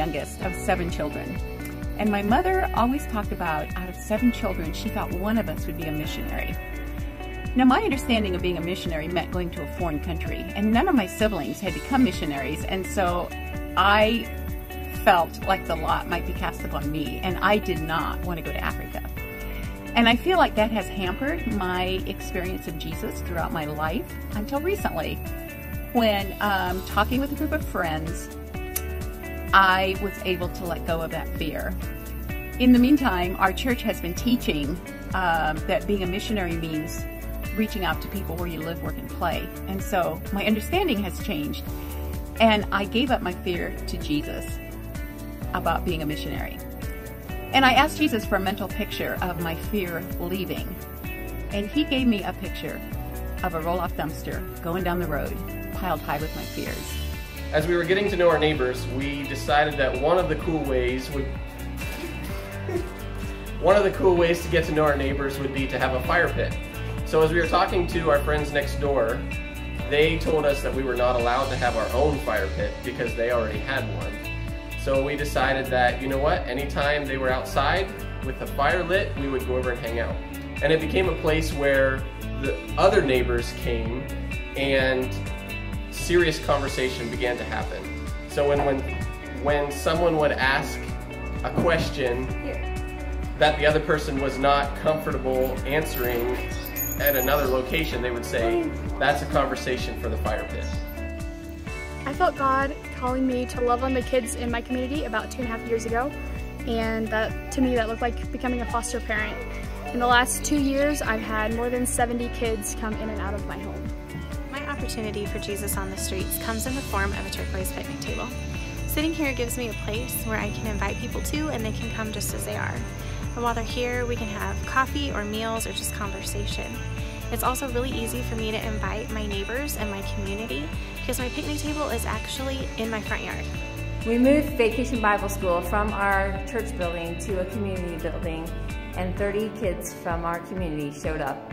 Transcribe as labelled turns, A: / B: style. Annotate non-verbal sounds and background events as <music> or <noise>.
A: youngest of seven children. And my mother always talked about out of seven children, she thought one of us would be a missionary. Now, my understanding of being a missionary meant going to a foreign country, and none of my siblings had become missionaries, and so I felt like the lot might be cast upon me, and I did not want to go to Africa. And I feel like that has hampered my experience of Jesus throughout my life until recently, when um, talking with a group of friends, I was able to let go of that fear. In the meantime, our church has been teaching um, that being a missionary means reaching out to people where you live, work, and play. And so my understanding has changed. And I gave up my fear to Jesus about being a missionary. And I asked Jesus for a mental picture of my fear leaving. And he gave me a picture of a roll off dumpster going down the road, piled high with my fears.
B: As we were getting to know our neighbors, we decided that one of the cool ways would <laughs> one of the cool ways to get to know our neighbors would be to have a fire pit. So as we were talking to our friends next door, they told us that we were not allowed to have our own fire pit because they already had one. So we decided that, you know what, anytime they were outside with the fire lit, we would go over and hang out. And it became a place where the other neighbors came and serious conversation began to happen. So when, when, when someone would ask a question that the other person was not comfortable answering at another location, they would say, that's a conversation for the fire pit.
C: I felt God calling me to love on the kids in my community about two and a half years ago. And that, to me, that looked like becoming a foster parent. In the last two years, I've had more than 70 kids come in and out of my home.
D: Opportunity for Jesus on the streets comes in the form of a turquoise picnic table. Sitting here gives me a place where I can invite people to and they can come just as they are. And while they're here, we can have coffee or meals or just conversation. It's also really easy for me to invite my neighbors and my community because my picnic table is actually in my front yard.
E: We moved Vacation Bible School from our church building to a community building and 30 kids from our community showed up.